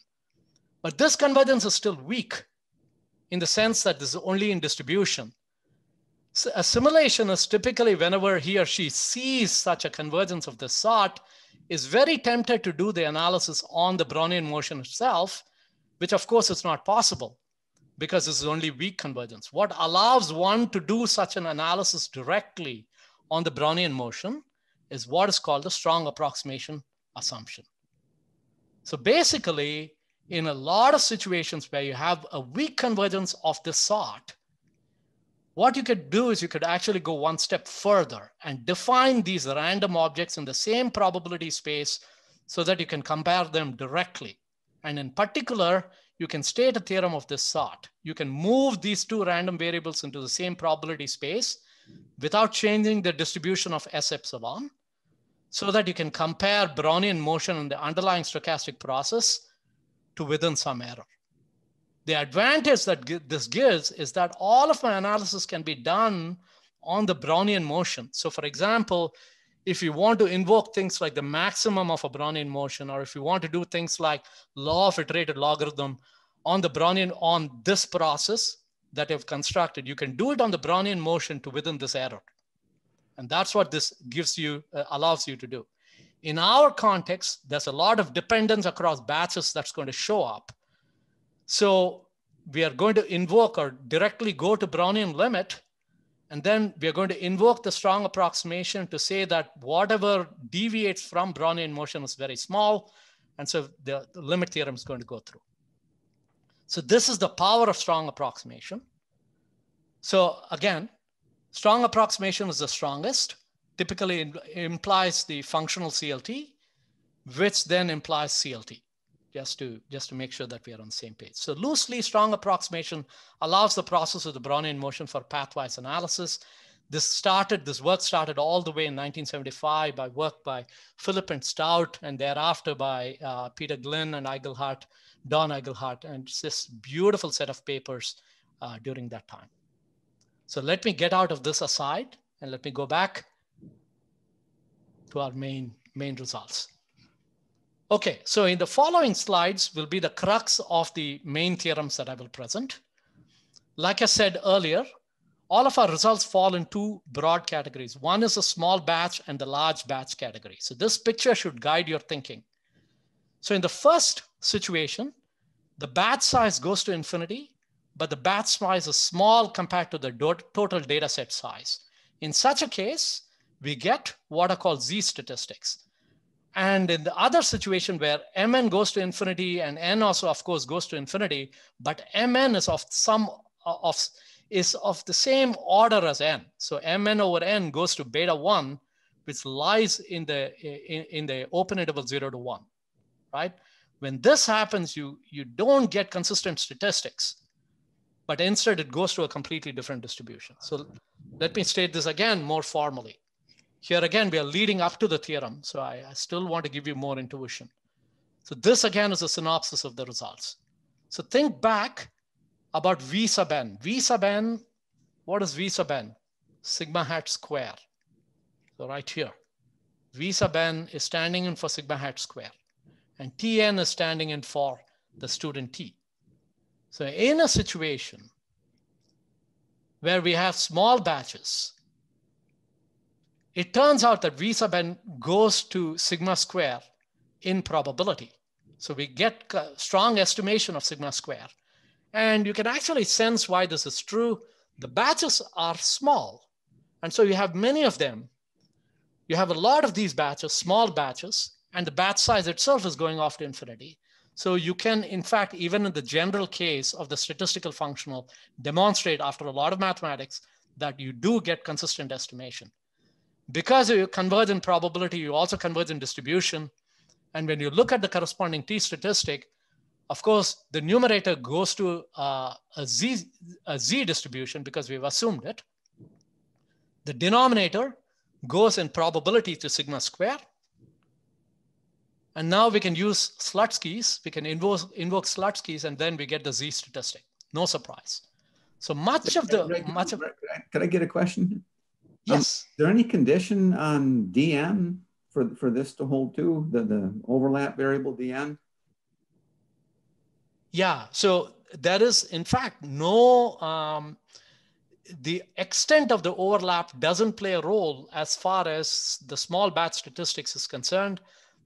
But this convergence is still weak in the sense that this is only in distribution. So a simulation is typically whenever he or she sees such a convergence of this sort, is very tempted to do the analysis on the Brownian motion itself, which of course is not possible because this is only weak convergence. What allows one to do such an analysis directly on the Brownian motion is what is called the strong approximation assumption. So basically, in a lot of situations where you have a weak convergence of this sort, what you could do is you could actually go one step further and define these random objects in the same probability space so that you can compare them directly. And in particular, you can state a theorem of this sort. You can move these two random variables into the same probability space without changing the distribution of S epsilon so that you can compare Brownian motion and the underlying stochastic process to within some error. The advantage that this gives is that all of my analysis can be done on the Brownian motion. So for example, if you want to invoke things like the maximum of a Brownian motion, or if you want to do things like law of iterated logarithm on the Brownian, on this process that you've constructed, you can do it on the Brownian motion to within this error. And that's what this gives you, uh, allows you to do. In our context, there's a lot of dependence across batches that's going to show up. So we are going to invoke or directly go to Brownian limit. And then we're going to invoke the strong approximation to say that whatever deviates from Brownian motion is very small. And so the limit theorem is going to go through. So this is the power of strong approximation. So again, strong approximation is the strongest, typically implies the functional CLT, which then implies CLT just to just to make sure that we are on the same page. So loosely strong approximation allows the process of the Brownian motion for pathwise analysis. This started, this work started all the way in 1975 by work by Philipp and Stout, and thereafter by uh, Peter Glynn and Iglehart, Don Iglehart, and this beautiful set of papers uh, during that time. So let me get out of this aside and let me go back to our main, main results. Okay, so in the following slides will be the crux of the main theorems that I will present. Like I said earlier, all of our results fall in two broad categories. One is the small batch and the large batch category. So this picture should guide your thinking. So in the first situation, the batch size goes to infinity, but the batch size is small compared to the total data set size. In such a case, we get what are called Z statistics. And in the other situation where mn goes to infinity and n also, of course, goes to infinity, but mn is of some uh, of is of the same order as n. So mn over n goes to beta 1, which lies in the in, in the open interval 0 to 1, right? When this happens, you, you don't get consistent statistics, but instead it goes to a completely different distribution. So let me state this again more formally. Here again, we are leading up to the theorem. So I, I still want to give you more intuition. So this again is a synopsis of the results. So think back about V sub n. V sub n, what is V sub n? Sigma hat square. So right here, V sub n is standing in for sigma hat square and Tn is standing in for the student T. So in a situation where we have small batches, it turns out that V sub n goes to sigma square in probability. So we get strong estimation of sigma square. And you can actually sense why this is true. The batches are small. And so you have many of them. You have a lot of these batches, small batches, and the batch size itself is going off to infinity. So you can, in fact, even in the general case of the statistical functional, demonstrate after a lot of mathematics that you do get consistent estimation. Because you converge in probability, you also converge in distribution. And when you look at the corresponding t statistic, of course, the numerator goes to uh, a, z, a z distribution because we've assumed it. The denominator goes in probability to sigma square. And now we can use Slutsky's, we can invoke, invoke Slutsky's, and then we get the z statistic. No surprise. So much of the, much of- Can I get a question? Yes. Um, is there any condition on dn for, for this to hold too, the, the overlap variable dn? Yeah, so there is in fact no, um, the extent of the overlap doesn't play a role as far as the small batch statistics is concerned.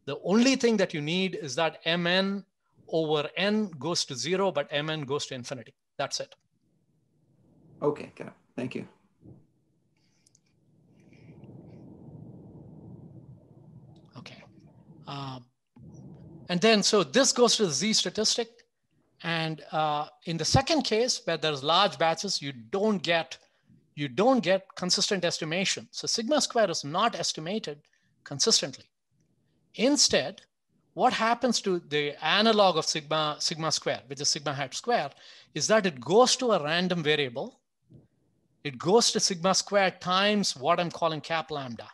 The only thing that you need is that mn over n goes to zero, but mn goes to infinity. That's it. Okay, got it. Thank you. Uh, and then, so this goes to the Z statistic. And uh, in the second case, where there's large batches, you don't get you don't get consistent estimation. So sigma square is not estimated consistently. Instead, what happens to the analog of sigma, sigma square, which is sigma hat square, is that it goes to a random variable. It goes to sigma square times what I'm calling cap lambda.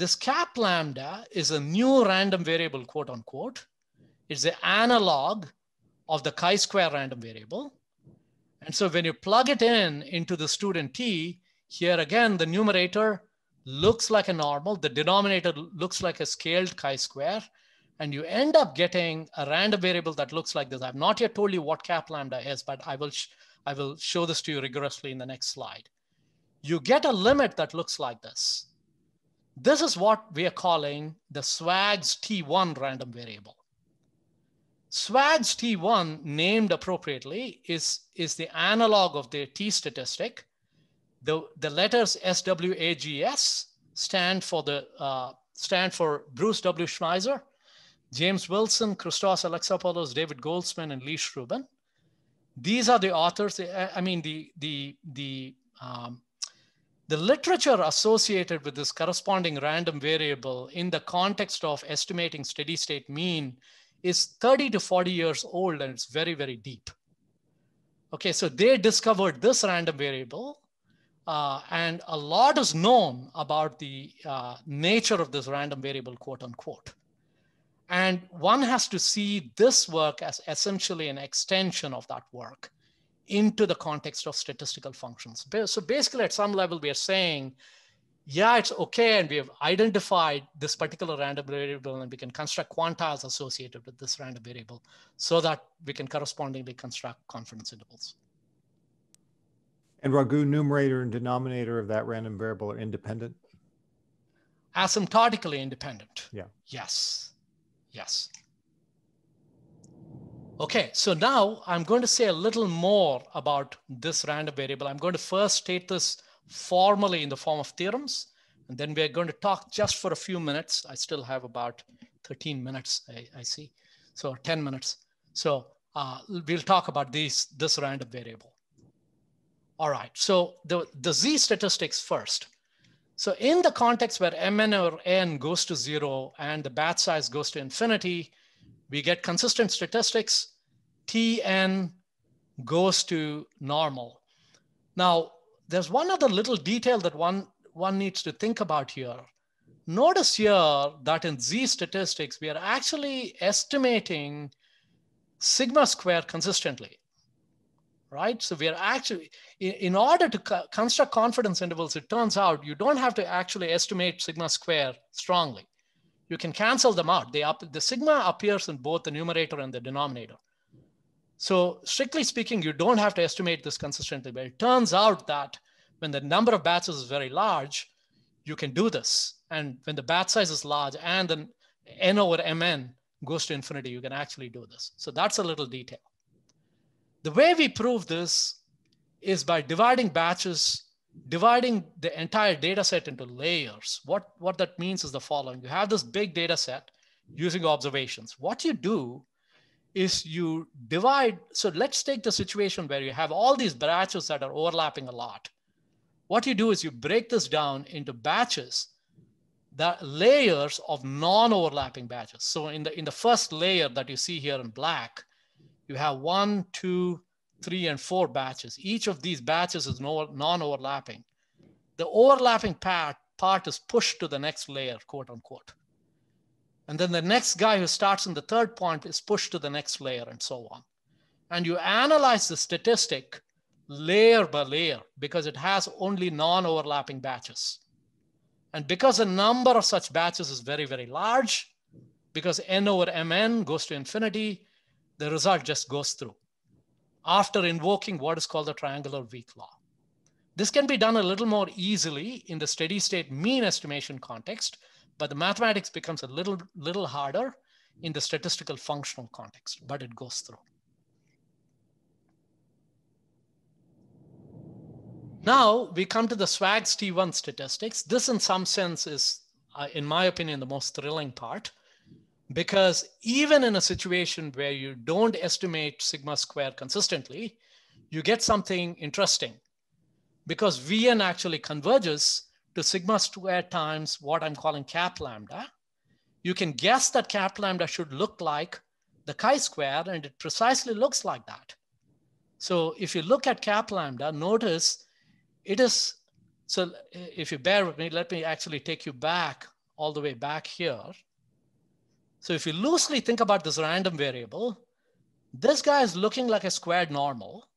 This cap lambda is a new random variable, quote unquote. It's the analog of the chi-square random variable. And so when you plug it in into the student t, here again, the numerator looks like a normal, the denominator looks like a scaled chi-square, and you end up getting a random variable that looks like this. I've not yet told you what cap lambda is, but I will, I will show this to you rigorously in the next slide. You get a limit that looks like this. This is what we are calling the SWAGS T1 random variable. SWAGS T1 named appropriately is, is the analog of the T statistic. The, the letters SWAGS stand for the uh, stand for Bruce W. Schmeiser, James Wilson, Christos Alexopoulos, David Goldsman, and Lee Schruben. These are the authors. I mean, the the the um, the literature associated with this corresponding random variable in the context of estimating steady state mean is 30 to 40 years old and it's very, very deep. Okay, so they discovered this random variable uh, and a lot is known about the uh, nature of this random variable, quote unquote. And one has to see this work as essentially an extension of that work into the context of statistical functions. So basically at some level, we are saying, yeah, it's okay. And we have identified this particular random variable and we can construct quantiles associated with this random variable so that we can correspondingly construct confidence intervals. And Raghu, numerator and denominator of that random variable are independent? Asymptotically independent. Yeah. Yes. Yes. Okay, so now I'm going to say a little more about this random variable. I'm going to first state this formally in the form of theorems, and then we're going to talk just for a few minutes. I still have about 13 minutes, I, I see. So 10 minutes. So uh, we'll talk about these, this random variable. All right, so the, the Z statistics first. So in the context where Mn or N goes to zero and the batch size goes to infinity, we get consistent statistics, Tn goes to normal. Now, there's one other little detail that one, one needs to think about here. Notice here that in Z statistics, we are actually estimating sigma square consistently, right? So we are actually, in order to construct confidence intervals, it turns out you don't have to actually estimate sigma square strongly you can cancel them out. They up, the sigma appears in both the numerator and the denominator. So strictly speaking, you don't have to estimate this consistently, but it turns out that when the number of batches is very large, you can do this. And when the batch size is large and then n over mn goes to infinity, you can actually do this. So that's a little detail. The way we prove this is by dividing batches dividing the entire data set into layers. What, what that means is the following. You have this big data set using observations. What you do is you divide. So let's take the situation where you have all these batches that are overlapping a lot. What you do is you break this down into batches that layers of non-overlapping batches. So in the, in the first layer that you see here in black, you have one, two, three, and four batches. Each of these batches is non-overlapping. The overlapping part, part is pushed to the next layer, quote unquote. And then the next guy who starts in the third point is pushed to the next layer and so on. And you analyze the statistic layer by layer because it has only non-overlapping batches. And because the number of such batches is very, very large, because n over mn goes to infinity, the result just goes through after invoking what is called the triangular weak law. This can be done a little more easily in the steady state mean estimation context, but the mathematics becomes a little, little harder in the statistical functional context, but it goes through. Now we come to the SWAGS T1 statistics. This in some sense is, uh, in my opinion, the most thrilling part because even in a situation where you don't estimate sigma square consistently, you get something interesting because Vn actually converges to sigma square times what I'm calling cap lambda. You can guess that cap lambda should look like the chi-square and it precisely looks like that. So if you look at cap lambda, notice it is, so if you bear with me, let me actually take you back all the way back here. So if you loosely think about this random variable, this guy is looking like a squared normal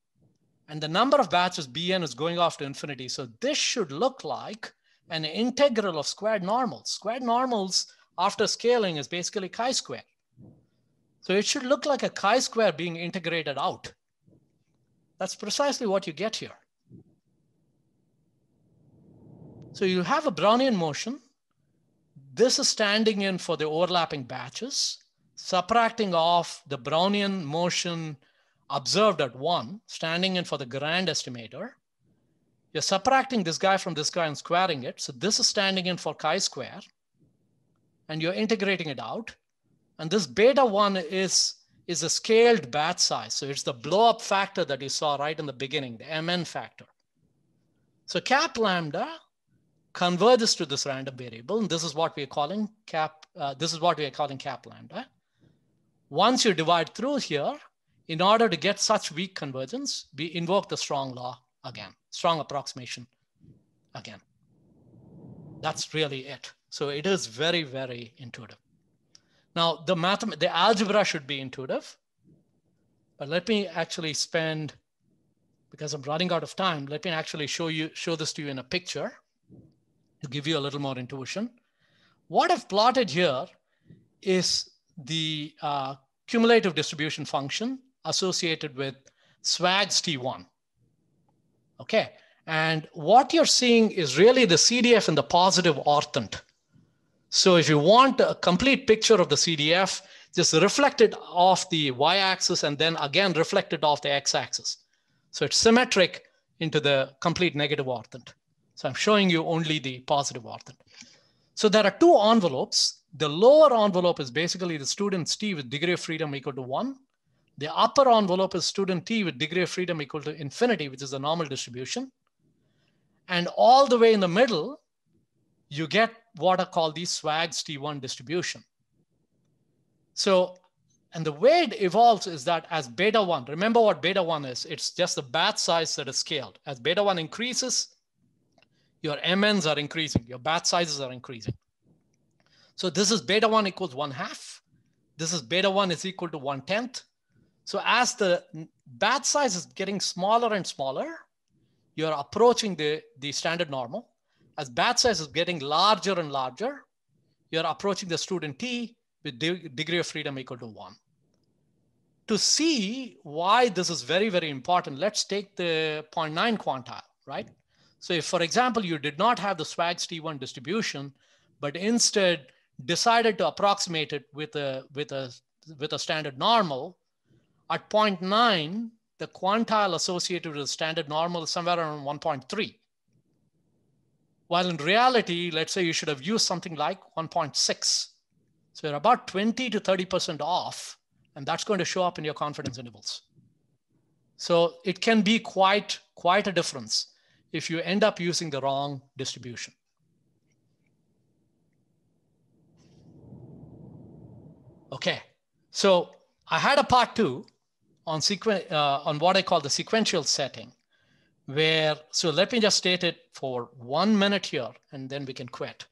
and the number of batches Bn is going off to infinity. So this should look like an integral of squared normals. Squared normals after scaling is basically chi-square. So it should look like a chi-square being integrated out. That's precisely what you get here. So you have a Brownian motion this is standing in for the overlapping batches, subtracting off the Brownian motion observed at one, standing in for the grand estimator. You're subtracting this guy from this guy and squaring it. So this is standing in for chi-square. And you're integrating it out. And this beta 1 is, is a scaled batch size. So it's the blow-up factor that you saw right in the beginning, the MN factor. So cap lambda converges to this random variable. And this is what we are calling cap, uh, this is what we are calling cap lambda. Once you divide through here, in order to get such weak convergence, we invoke the strong law again, strong approximation again. That's really it. So it is very, very intuitive. Now the math, the algebra should be intuitive, but let me actually spend, because I'm running out of time, let me actually show you, show this to you in a picture to give you a little more intuition. What I've plotted here is the uh, cumulative distribution function associated with SWAGS T1. Okay, and what you're seeing is really the CDF in the positive orthant. So if you want a complete picture of the CDF, just reflect it off the y-axis and then again reflect it off the x-axis. So it's symmetric into the complete negative orthant. So I'm showing you only the positive orthant. So there are two envelopes. The lower envelope is basically the student T with degree of freedom equal to one. The upper envelope is student T with degree of freedom equal to infinity, which is the normal distribution. And all the way in the middle, you get what are called these SWAGS T1 distribution. So, and the way it evolves is that as beta 1, remember what beta 1 is, it's just the batch size that is scaled. As beta 1 increases, your MNs are increasing, your batch sizes are increasing. So this is beta 1 equals 1 half. This is beta 1 is equal to 1 tenth. So as the batch size is getting smaller and smaller, you're approaching the, the standard normal. As batch size is getting larger and larger, you're approaching the student T with de degree of freedom equal to one. To see why this is very, very important, let's take the 0.9 quantile, right? So if, for example, you did not have the SWAGS T1 distribution, but instead decided to approximate it with a, with a, with a standard normal, at 0.9, the quantile associated with the standard normal is somewhere around 1.3. While in reality, let's say you should have used something like 1.6. So you're about 20 to 30% off, and that's going to show up in your confidence intervals. So it can be quite, quite a difference if you end up using the wrong distribution. Okay, so I had a part two on, sequen uh, on what I call the sequential setting, where, so let me just state it for one minute here, and then we can quit.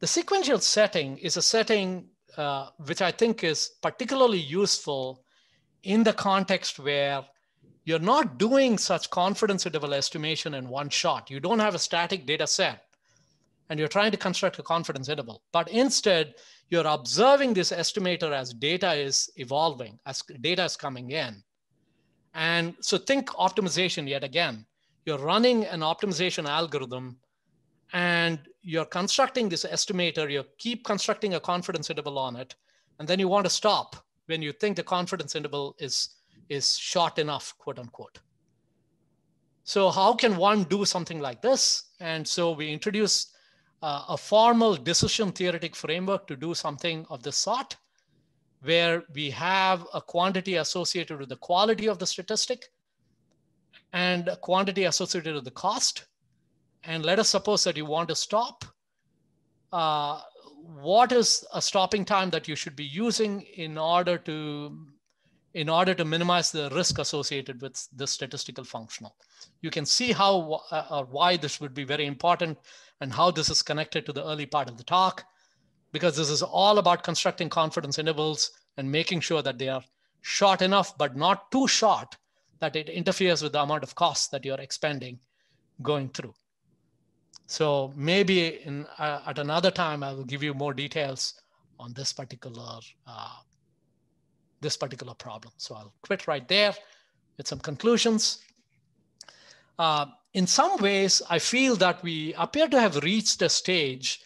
The sequential setting is a setting uh, which I think is particularly useful in the context where you're not doing such confidence interval estimation in one shot. You don't have a static data set and you're trying to construct a confidence interval. But instead, you're observing this estimator as data is evolving, as data is coming in. And so think optimization yet again. You're running an optimization algorithm and you're constructing this estimator, you keep constructing a confidence interval on it, and then you want to stop when you think the confidence interval is, is short enough, quote unquote. So how can one do something like this? And so we introduced uh, a formal decision theoretic framework to do something of this sort, where we have a quantity associated with the quality of the statistic and a quantity associated with the cost. And let us suppose that you want to stop. Uh, what is a stopping time that you should be using in order to in order to minimize the risk associated with this statistical functional. You can see how uh, or why this would be very important and how this is connected to the early part of the talk, because this is all about constructing confidence intervals and making sure that they are short enough, but not too short that it interferes with the amount of costs that you're expending going through. So maybe in, uh, at another time, I will give you more details on this particular, uh, this particular problem. So I'll quit right there with some conclusions. Uh, in some ways, I feel that we appear to have reached a stage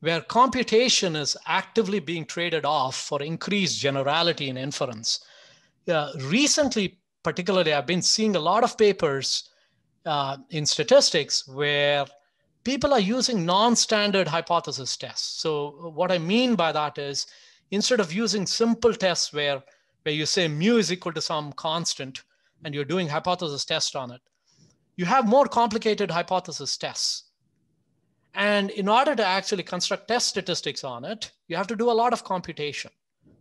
where computation is actively being traded off for increased generality in inference. Uh, recently, particularly, I've been seeing a lot of papers uh, in statistics where people are using non-standard hypothesis tests. So what I mean by that is instead of using simple tests where, where you say mu is equal to some constant and you're doing hypothesis test on it, you have more complicated hypothesis tests. And in order to actually construct test statistics on it, you have to do a lot of computation.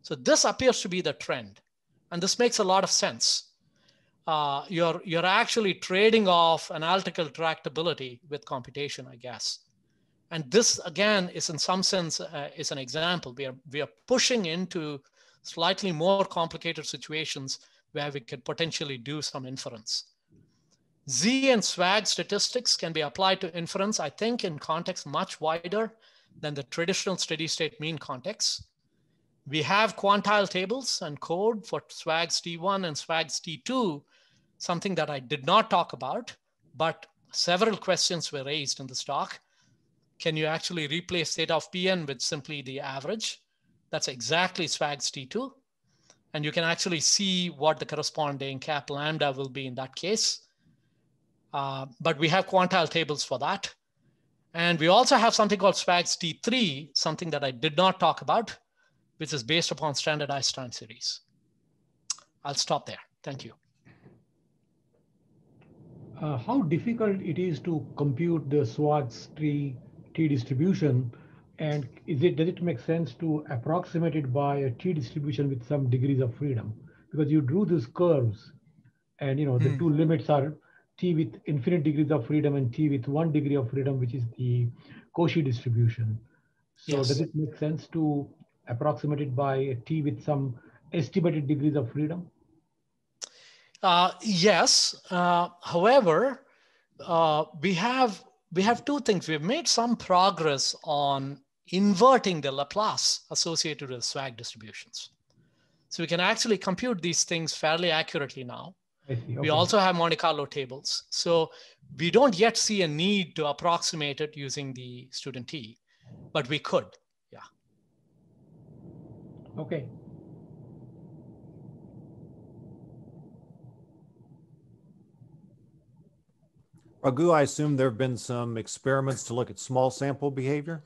So this appears to be the trend. And this makes a lot of sense. Uh, you're, you're actually trading off analytical tractability with computation, I guess. And this, again, is in some sense, uh, is an example. We are, we are pushing into slightly more complicated situations where we could potentially do some inference. Z and swag statistics can be applied to inference, I think, in context much wider than the traditional steady state mean context. We have quantile tables and code for swags T1 and swags T2, something that I did not talk about, but several questions were raised in this talk. Can you actually replace theta of Pn with simply the average? That's exactly swags T2. And you can actually see what the corresponding cap lambda will be in that case. Uh, but we have quantile tables for that. And we also have something called SWAGS T3, something that I did not talk about, which is based upon standardized time series. I'll stop there. Thank you. Uh, how difficult it is to compute the SWAGS T, T distribution and is it does it make sense to approximate it by a T distribution with some degrees of freedom? Because you drew these curves and you know the mm. two limits are T with infinite degrees of freedom and T with one degree of freedom, which is the Cauchy distribution. So yes. does it make sense to approximate it by a t with some estimated degrees of freedom? Uh, yes. Uh, however, uh, we have we have two things. We've made some progress on inverting the Laplace associated with swag distributions. So we can actually compute these things fairly accurately now. Okay. We also have Monte Carlo tables. So we don't yet see a need to approximate it using the student T, but we could, yeah. Okay. Raghu, I assume there have been some experiments to look at small sample behavior?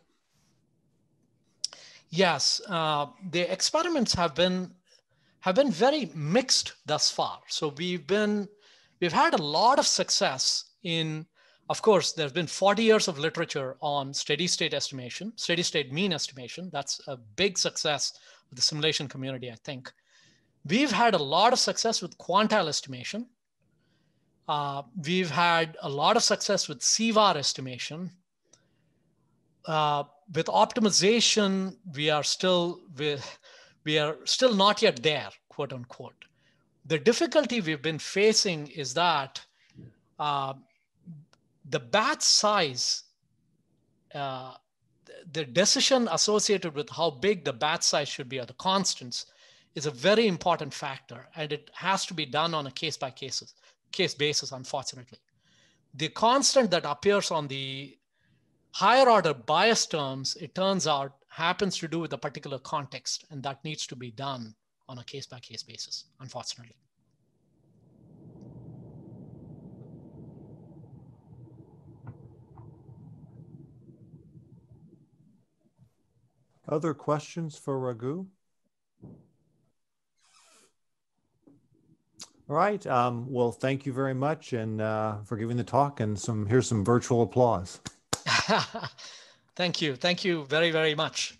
Yes, uh, the experiments have been have been very mixed thus far. So we've been, we've had a lot of success in, of course, there's been 40 years of literature on steady state estimation, steady state mean estimation. That's a big success of the simulation community, I think. We've had a lot of success with quantile estimation. Uh, we've had a lot of success with CVAR estimation. Uh, with optimization, we are still with we are still not yet there, quote unquote. The difficulty we've been facing is that uh, the batch size, uh, the decision associated with how big the batch size should be or the constants is a very important factor and it has to be done on a case by case, case basis, unfortunately. The constant that appears on the higher order bias terms, it turns out happens to do with a particular context, and that needs to be done on a case by case basis, unfortunately. Other questions for Raghu? All right. Um, well, thank you very much and uh, for giving the talk and some here's some virtual applause. Thank you. Thank you very, very much.